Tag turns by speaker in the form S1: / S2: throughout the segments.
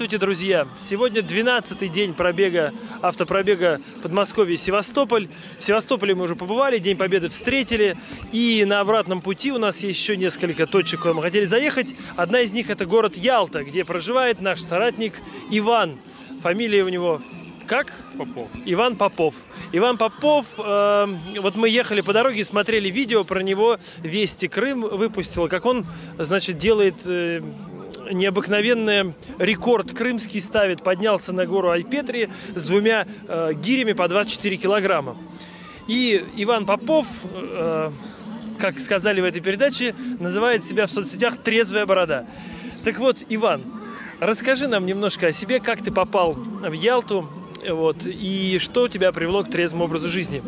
S1: Здравствуйте, друзья! Сегодня 12-й день пробега, автопробега Подмосковье-Севастополь. В Севастополе мы уже побывали, День Победы встретили. И на обратном пути у нас есть еще несколько точек, куда мы хотели заехать. Одна из них это город Ялта, где проживает наш соратник Иван. Фамилия у него как?
S2: Попов.
S1: Иван Попов. Иван Попов, э, вот мы ехали по дороге, смотрели видео про него, Вести Крым выпустил, как он, значит, делает э, необыкновенный рекорд крымский ставит, поднялся на гору Айпетри с двумя э, гирями по 24 килограмма. И Иван Попов, э, как сказали в этой передаче, называет себя в соцсетях «трезвая борода». Так вот, Иван, расскажи нам немножко о себе, как ты попал в Ялту, вот, и что тебя привело к трезвому образу жизни.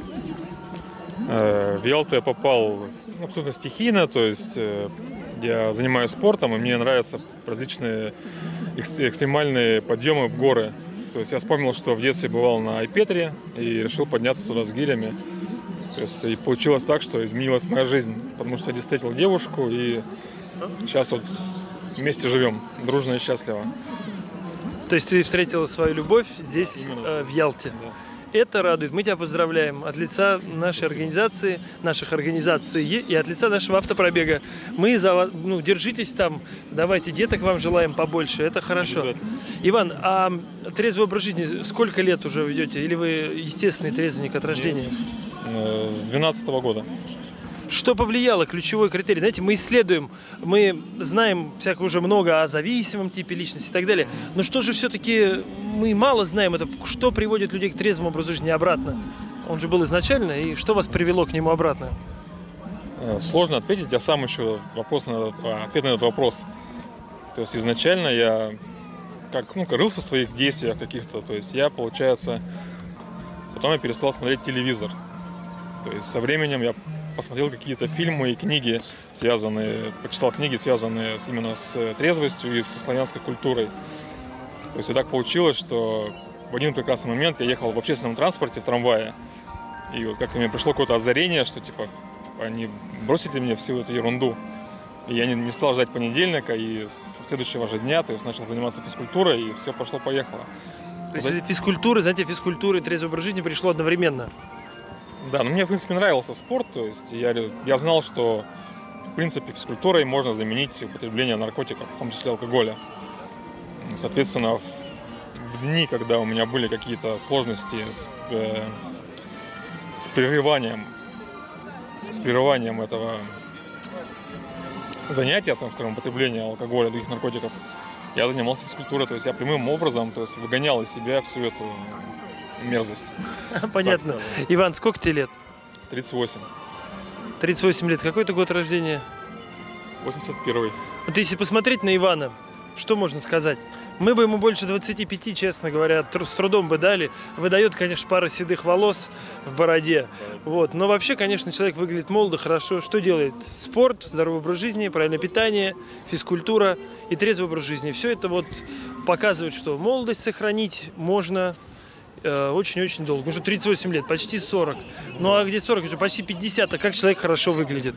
S2: Э, В Ялту я попал абсолютно стихийно, то есть э, я занимаюсь спортом, и мне нравятся различные экс- экстремальные подъемы в горы. То есть я вспомнил, что в детстве бывал на Айпетре и решил подняться туда с гирями. То есть и получилось так, что изменилась моя жизнь, потому что я встретил девушку, и сейчас вот вместе живем, дружно и счастливо.
S1: То есть ты встретила свою любовь здесь,
S2: Именно.
S1: э, в Ялте.
S2: Да.
S1: Это радует. Мы тебя поздравляем от лица нашей организации, наших организаций и от лица нашего автопробега. Мы за вас, ну, держитесь там, давайте деток вам желаем побольше, это хорошо. Иван, а трезвый образ жизни сколько лет уже ведете? Или вы естественный трезвенник от рождения?
S2: Э, С 2012 года.
S1: Что повлияло, ключевой критерий? Знаете, мы исследуем, мы знаем всякое уже много о зависимом типе личности и так далее. Но что же все-таки мы мало знаем, это что приводит людей к трезвому образу жизни обратно? Он же был изначально, и что вас привело к нему обратно?
S2: Э, Сложно ответить, я сам ищу вопрос на а, ответ на этот вопрос. То есть изначально я как, ну, рылся в своих действиях каких-то. То есть я, получается, потом я перестал смотреть телевизор. То есть со временем я посмотрел какие-то фильмы и книги, связанные, почитал книги, связанные именно с э, трезвостью и со славянской культурой. То есть и так получилось, что в один прекрасный момент я ехал в общественном транспорте, в трамвае, и вот как-то мне пришло какое-то озарение, что типа они бросили мне всю эту ерунду. И я не, не стал ждать понедельника, и с следующего же дня, то есть начал заниматься физкультурой, и все пошло-поехало.
S1: То есть физкультура, знаете, физкультура и трезвый образ жизни пришло одновременно.
S2: Да, но мне, в принципе, нравился спорт, то есть я, я знал, что, в принципе, физкультурой можно заменить употребление наркотиков, в том числе алкоголя. Соответственно, в, в дни, когда у меня были какие-то сложности с, э, с прерыванием, с прерыванием этого занятия, скажем, употребления алкоголя, других наркотиков, я занимался физкультурой, то есть я прямым образом то есть, выгонял из себя всю эту мерзость.
S1: Понятно. Иван, сколько тебе лет?
S2: 38.
S1: 38 лет. Какой это год рождения?
S2: 81
S1: Вот если посмотреть на Ивана, что можно сказать? Мы бы ему больше 25, честно говоря, с трудом бы дали. Выдает, конечно, пара седых волос в бороде. Вот. Но вообще, конечно, человек выглядит молодо, хорошо. Что делает? Спорт, здоровый образ жизни, правильное питание, физкультура и трезвый образ жизни. Все это вот показывает, что молодость сохранить можно очень-очень долго. Уже 38 лет, почти 40. Ну а где 40? Уже почти 50. А как человек хорошо выглядит?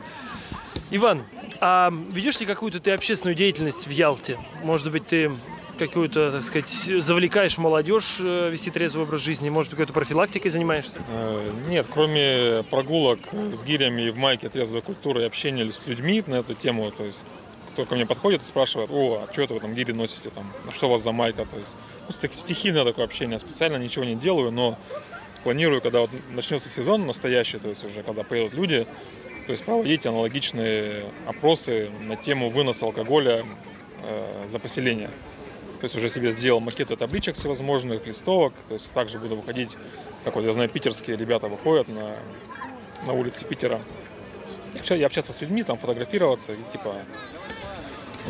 S1: Иван, а ведешь ли какую-то ты общественную деятельность в Ялте? Может быть, ты какую-то, так сказать, завлекаешь молодежь э, вести трезвый образ жизни? Может какой-то профилактикой занимаешься?
S2: Э, Нет, кроме прогулок с гирями и в майке трезвой культуры и общения с людьми на эту тему, то есть кто ко мне подходит и спрашивает, о, а что это вы там гири носите, там, а что у вас за майка, то есть ну, ст- стихийное такое общение, специально ничего не делаю, но планирую, когда вот начнется сезон настоящий, то есть уже когда поедут люди, то есть проводить аналогичные опросы на тему выноса алкоголя э, за поселение. То есть уже себе сделал макеты табличек всевозможных, листовок. То есть также буду выходить, как вот я знаю, питерские ребята выходят на, на улице Питера. И общаться с людьми, там фотографироваться и типа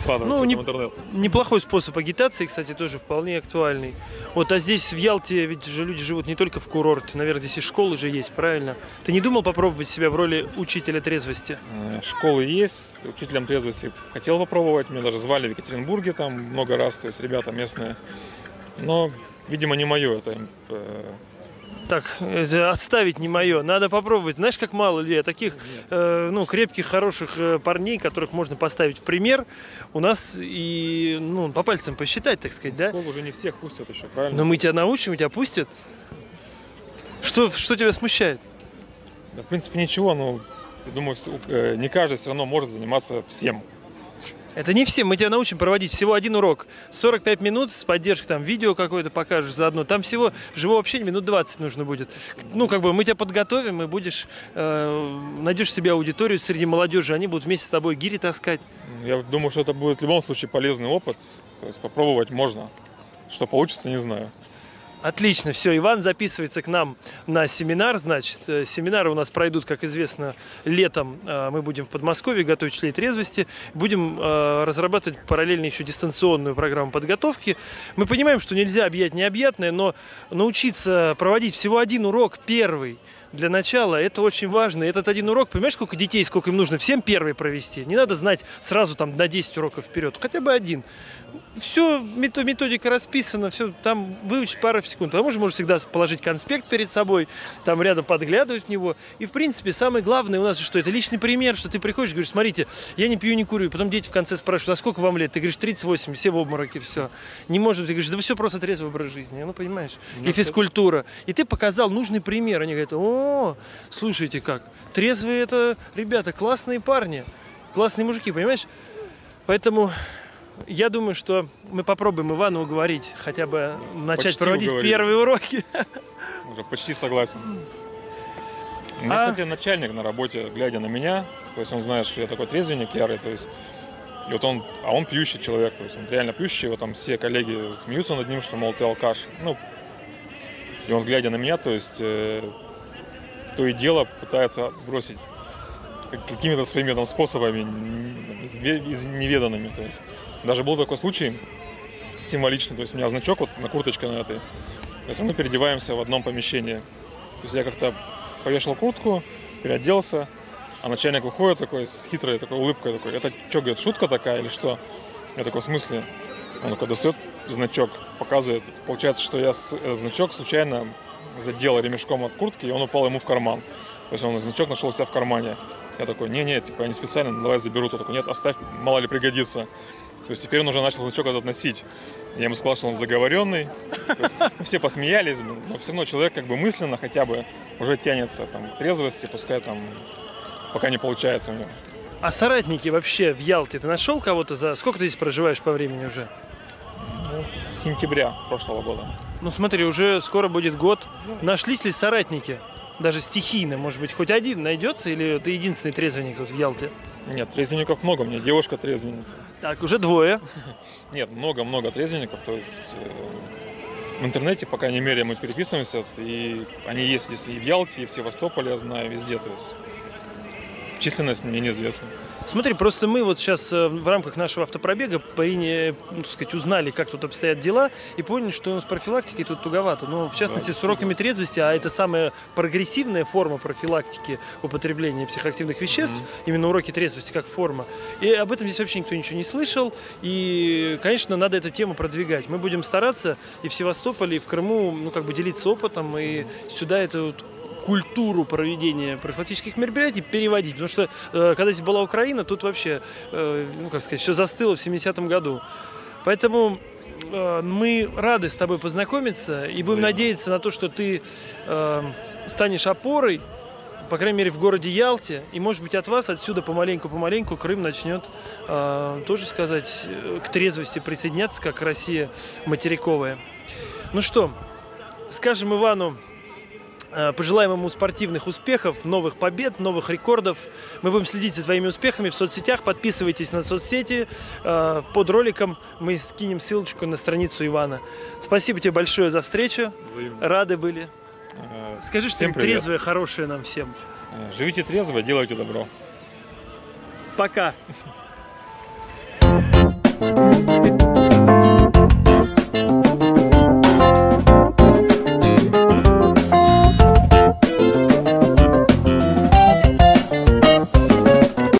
S1: Ну, не-
S2: интернет.
S1: Неплохой способ агитации, кстати, тоже вполне актуальный. Вот, а здесь в Ялте ведь же люди живут не только в курорте, наверное, здесь и школы же есть, правильно? Ты не думал попробовать себя в роли учителя трезвости?
S2: Э, Школы есть, учителем трезвости хотел попробовать, меня даже звали в Екатеринбурге там много раз, то есть ребята местные. Но, видимо, не мое это. Э,
S1: Так, это отставить не мое. Надо попробовать. Знаешь, как мало ли таких, э, ну, крепких, хороших э, парней, которых можно поставить в пример, у нас и, ну, по пальцам посчитать, так сказать, да?
S2: Школу уже не всех пустят еще, правильно?
S1: Но мы тебя научим, тебя пустят. Что, что тебя смущает?
S2: Да, в принципе, ничего, но я думаю, э, не каждый все равно может заниматься всем.
S1: Это не все, мы тебя научим проводить всего один урок. 45 минут с поддержкой, там, видео какое-то покажешь заодно. Там всего живого общения минут 20 нужно будет. Ну, как бы мы тебя подготовим, и будешь, э, найдешь себе аудиторию среди молодежи. Они будут вместе с тобой гири таскать.
S2: Я думаю, что это будет в любом случае полезный опыт. То есть попробовать можно. Что получится, не знаю.
S1: Отлично, все, Иван записывается к нам на семинар, значит, э, семинары у нас пройдут, как известно, летом. Э, Мы будем в Подмосковье готовить члей трезвости, будем э, разрабатывать параллельно еще дистанционную программу подготовки. Мы понимаем, что нельзя объять необъятное, но научиться проводить всего один урок, первый, для начала, это очень важно. Этот один урок, понимаешь, сколько детей, сколько им нужно всем первый провести? Не надо знать сразу там на 10 уроков вперед, хотя бы один. Все, методика расписана, все, там выучить пару секунд. Потому что можешь всегда положить конспект перед собой, там рядом подглядывать в него. И, в принципе, самое главное у нас что? Это личный пример, что ты приходишь и говоришь, смотрите, я не пью, не курю. И потом дети в конце спрашивают, а сколько вам лет? Ты говоришь, 38, все в обмороке, все. Не может быть. Ты говоришь, да все просто трезвый образ жизни. Ну, понимаешь? И физкультура. И ты показал нужный пример. Они говорят, о, слушайте как, трезвые это, ребята, классные парни, классные мужики, понимаешь? Поэтому я думаю, что мы попробуем Ивана уговорить, хотя бы начать
S2: Почти
S1: проводить
S2: уговорили.
S1: первые уроки.
S2: Уже почти согласен. У меня,
S1: А?
S2: кстати, начальник на работе, глядя на меня, то есть он знает, что я такой трезвенник ярый, то есть и вот он, а он пьющий человек, то есть он реально пьющий, вот там все коллеги смеются над ним, что, мол, ты алкаш. Ну, и он, глядя на меня, то есть э, то и дело пытается бросить как- какими-то своими там способами, неведанными. То есть. Даже был такой случай символичный, то есть у меня значок вот на курточке на этой, то есть мы переодеваемся в одном помещении. То есть я как-то повешал куртку, переоделся, а начальник выходит такой с хитрой такой улыбкой такой, это что, говорит, шутка такая или что? Я такой, в смысле? Он такой достает значок, показывает. Получается, что я этот значок случайно задел ремешком от куртки, и он упал ему в карман. То есть он значок нашел у себя в кармане. Я такой, не-не, типа, я не специально, ну, давай заберу. Он такой, нет, оставь, мало ли пригодится. То есть теперь он уже начал значок этот носить. Я ему сказал, что он заговоренный. Есть, ну, все посмеялись, но все равно человек как бы мысленно хотя бы уже тянется там, к трезвости, пускай там пока не получается у него.
S1: А соратники вообще в Ялте, ты нашел кого-то за... Сколько ты здесь проживаешь по времени уже?
S2: С сентября прошлого года.
S1: Ну смотри, уже скоро будет год. Нашлись ли соратники? Даже стихийно, может быть, хоть один найдется, или ты единственный трезвенник тут в Ялте?
S2: Нет, трезвенников много, у меня девушка трезвенница.
S1: Так, уже двое.
S2: Нет, много-много трезвенников, то есть э, в интернете, по крайней мере, мы переписываемся, и они есть, если и в Ялте, и в Севастополе, я знаю, везде, то есть численность мне неизвестна.
S1: Смотри, просто мы вот сейчас э, в рамках нашего автопробега пони- ну, так сказать, узнали, как тут обстоят дела, и поняли, что с профилактикой тут туговато. Ну, в частности, с уроками трезвости, а это самая прогрессивная форма профилактики употребления психоактивных веществ, именно уроки трезвости как форма. И об этом здесь вообще никто ничего не слышал, и, конечно, надо эту тему продвигать. Мы будем стараться и в Севастополе, и в Крыму, ну, как бы делиться опытом, и сюда эту вот культуру проведения профилактических мероприятий переводить. Потому что э, когда здесь была Украина, тут вообще, э, ну как сказать, все застыло в 70-м году. Поэтому э, мы рады с тобой познакомиться и будем
S2: Взаимно.
S1: надеяться на то, что ты э, станешь опорой, по крайней мере, в городе Ялте. И, может быть, от вас отсюда помаленьку-помаленьку Крым начнет э, тоже сказать э, к трезвости присоединяться, как Россия материковая. Ну что, скажем Ивану Пожелаем ему спортивных успехов, новых побед, новых рекордов. Мы будем следить за твоими успехами в соцсетях. Подписывайтесь на соцсети. Э, Под роликом мы скинем ссылочку на страницу Ивана. Спасибо тебе большое за встречу. Рады были.
S2: Э,
S1: Скажи что-нибудь трезвое, хорошее нам всем.
S2: э, Живите трезво, делайте добро.
S1: Пока.
S3: Thank